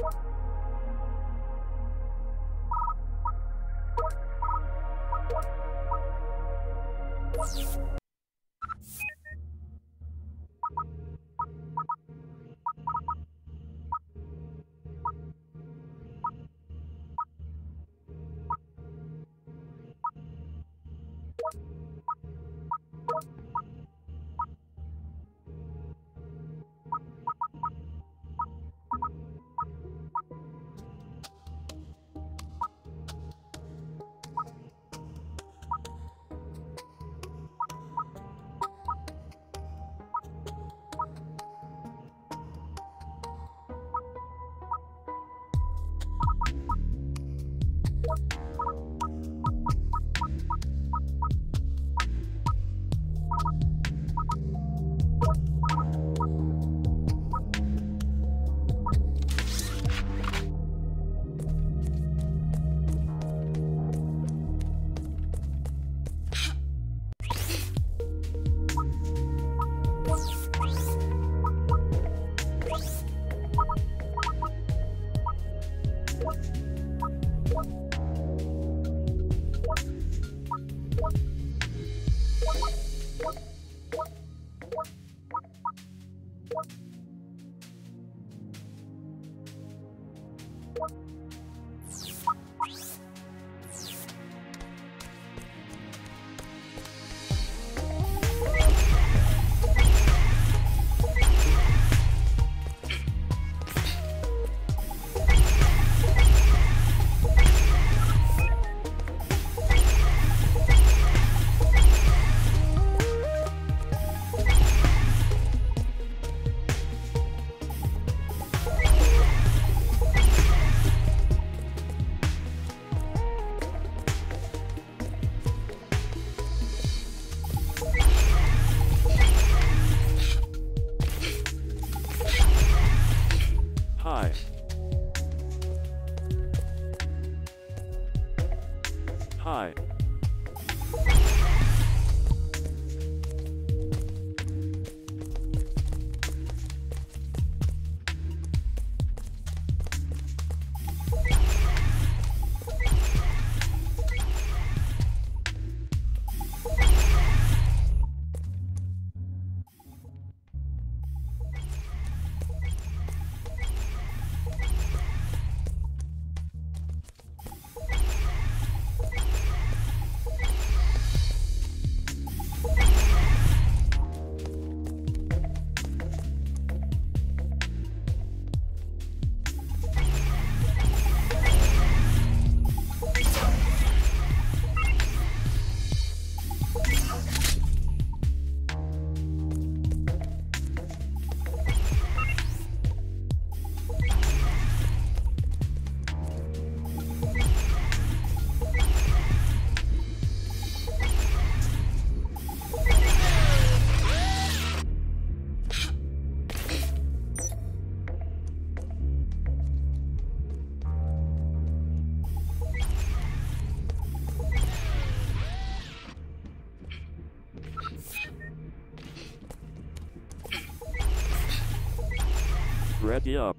Bye. Hi. time. Ready up.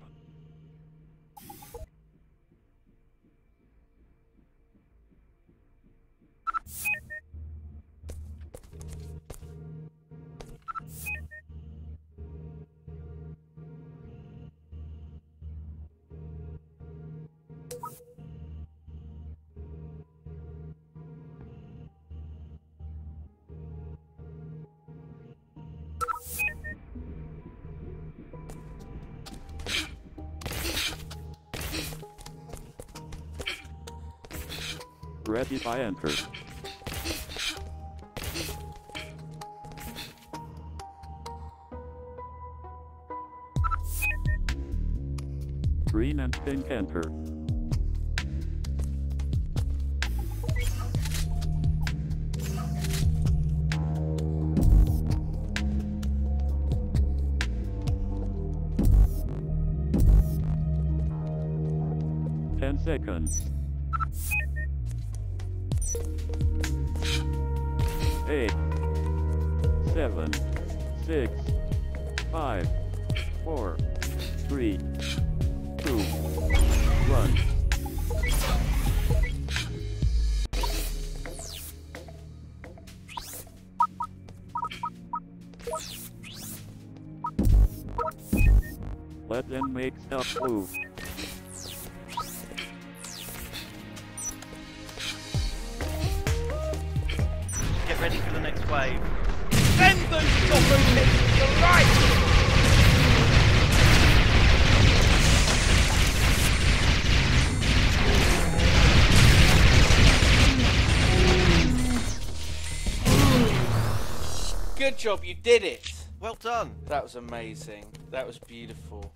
Ready by enter. Green and pink enter. Ten seconds. Eight, seven, six, five, four, three, two, one. Let them make stuff move. Get ready for the next wave. Send those choppers to the right! Good job, you did it. Well done. That was amazing. That was beautiful.